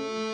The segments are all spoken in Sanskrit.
you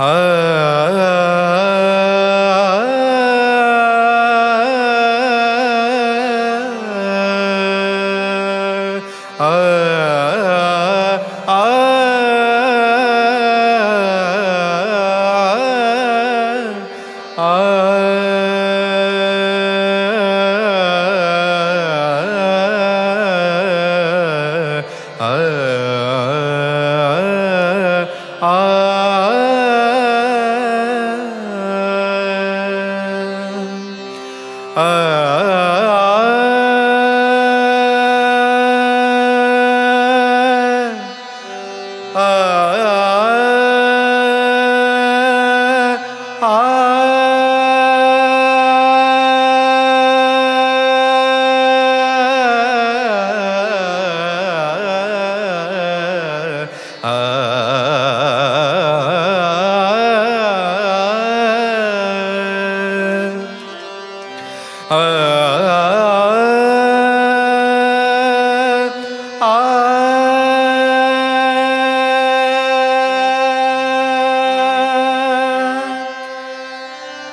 Oh.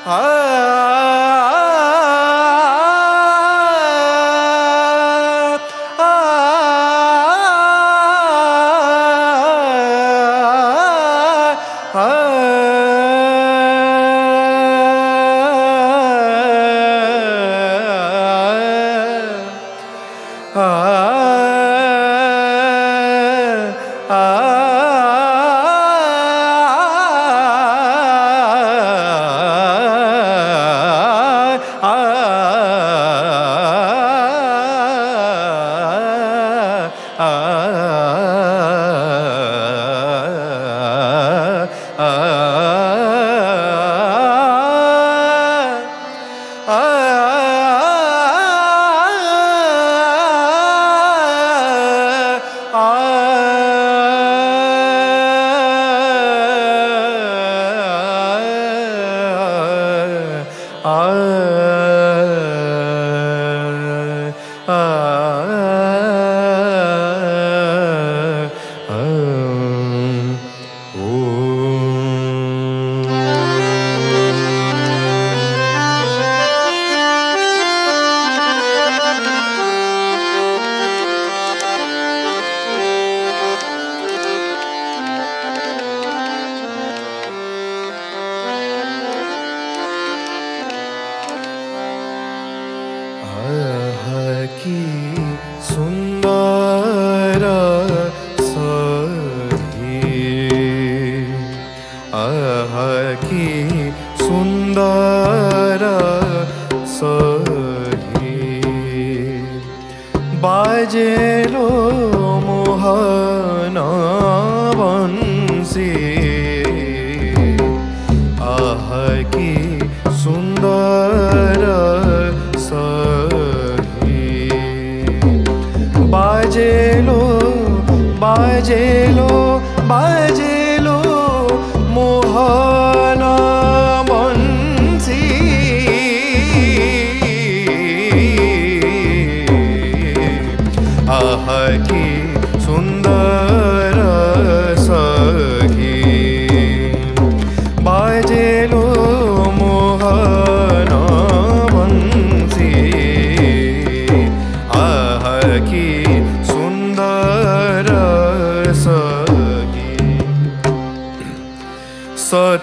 Ah.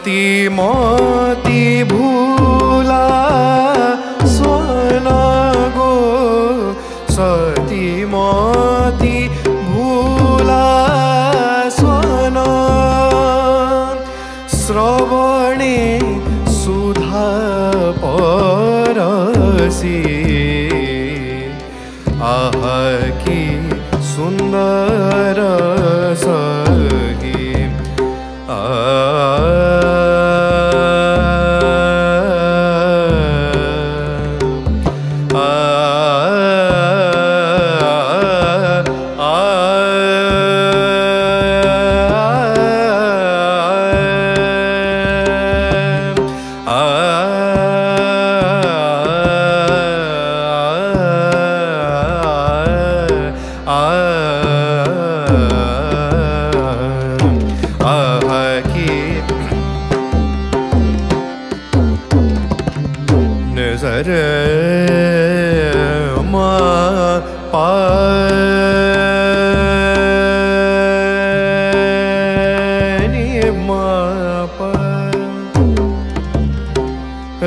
मती भूला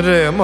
रे म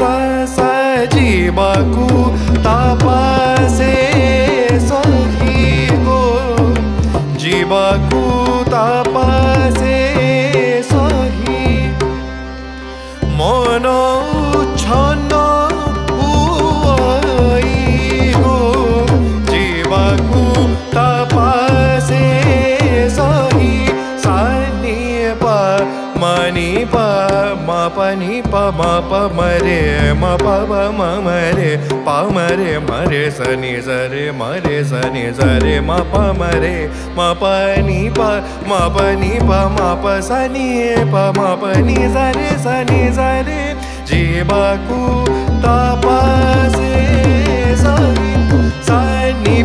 पनि सजीवकु तपसे प म प म रे म प प म म रे प म रे म रे स नि स रे म रे स नि स रे म प म म प म प नि प म प स नि प म प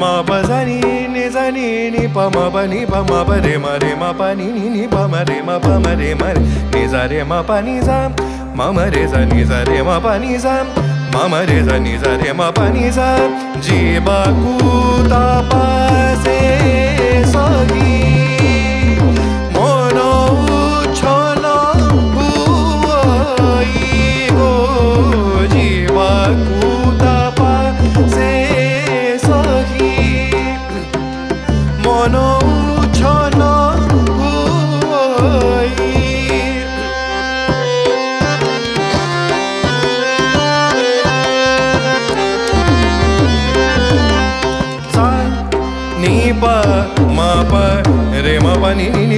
म रे म रे म प नि नि नि प म रे म प म रे म रे नि स रे म प नि स म म रे स नि स रे म प नि स म म रे स नि स रे म प नि स जी ब कु त प से स गी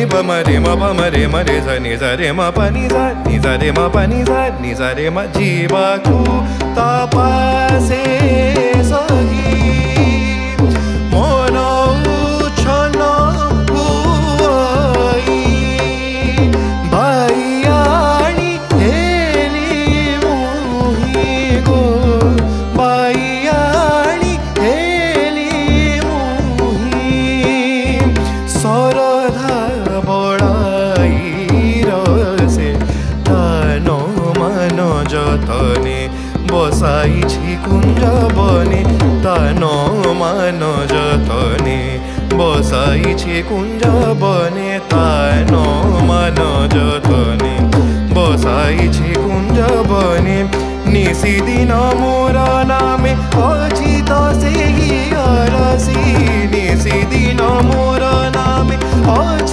प नि नि नि प म रे म प म रे म रे स नि स रे म प नि स नि स रे म प नि स नि स रे म जी ब বসাইছি কুঞ্জ বনে তানো মানো যতনে বসাইছি কুঞ্জ বনে তানো মানো যতনে বসাইছি কুঞ্জ বনে নিশিদিন মোর নামে অচিত সেই অরসি নিশিদিন মোর নামে অচিত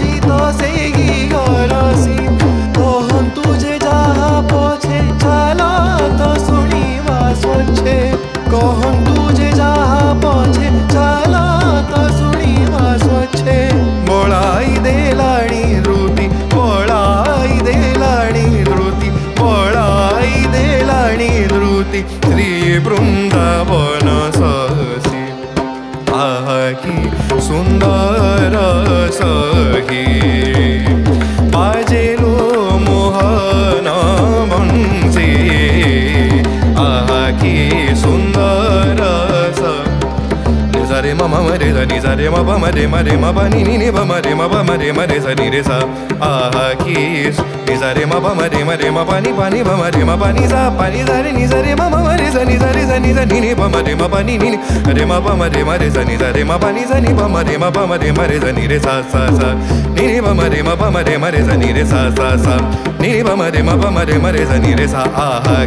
सही म रे ध नि सा रे म प म रे म रे म प नि रे सा नि रे सा आ हा किस नि सा रे म प म रे म रे म प नि प नि प म रे म प नि सा प नि सा रे नि सा रे म म म रे सा नि सा रे सा नि रे म प नि सा सा सा नि प म रे म प म रे सा सा सा सा नि नि प म रे म रे सा नि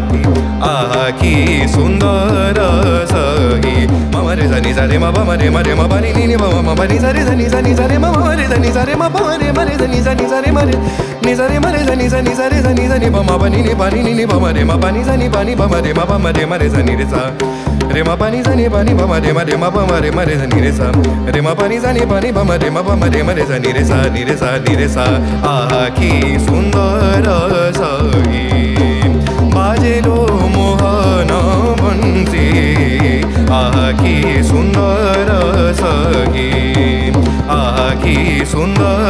की आ की सुंदर सही म रे सा नि सा रे रे म बनी नी नी म म बनी सा रे सा नी सा नी सा रे म म रे सा नी सा रे म प रे म रे सा नी सा नी सा रे म रे नी सा रे म रे सा नी सा नी सा रे सा नी सा नी प म बनी, नी बनी, नी नी प म रे म बनी सा नी बनी प म रे म प म रे म रे सा। नी रे सा रे म बनी सा नी बनी प म रे म रे म प म रे म रे सा। नी रे सा रे म बनी सा नी बनी प म रे म प म रे म रे सा, नी रे सा, नी रे सा। नी रे सा आ की सुंदर सई, बाजेलो मोहना बंसी। आखी सुन्दर अह आखी सुन्दरगी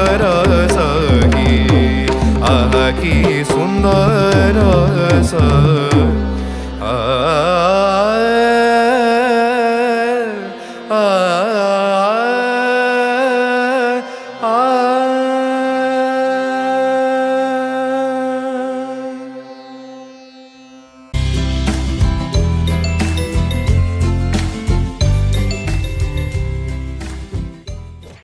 अही आखी सुन्दर सुन्दरी